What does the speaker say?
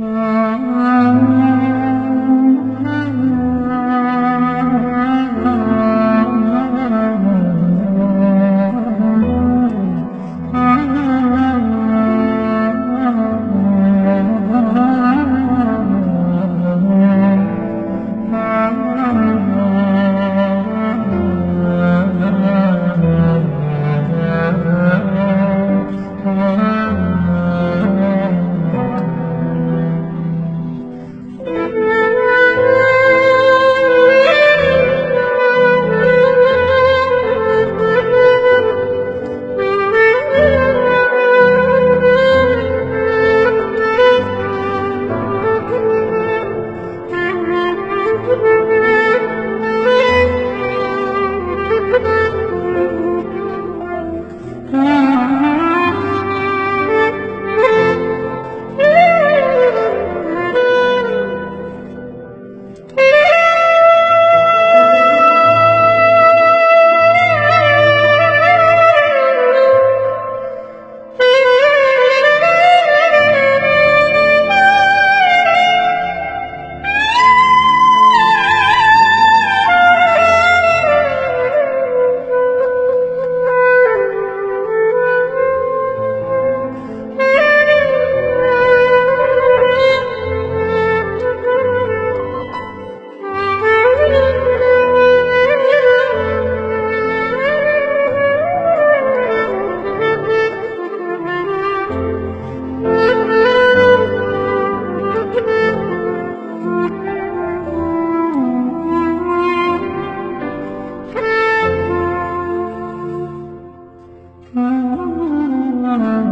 Mm. Mm-hmm.